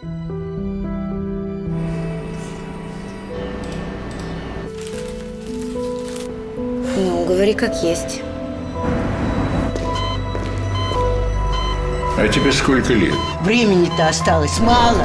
Ну, говори как есть. А тебе сколько лет? Времени-то осталось мало.